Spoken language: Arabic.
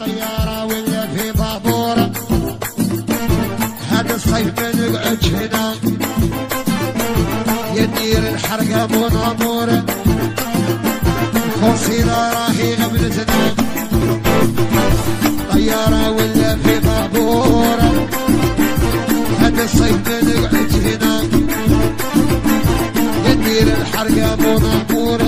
طيارة ولا في بابورة. هذا الصيف بنقعد نقعدش هنا. يدير الحرقة بون خوصي لا راهي غبلتنا طيارة ولا في بابورة. هذا الصيف بنقعد نقعدش هنا. يدير الحرقة بو نامورة.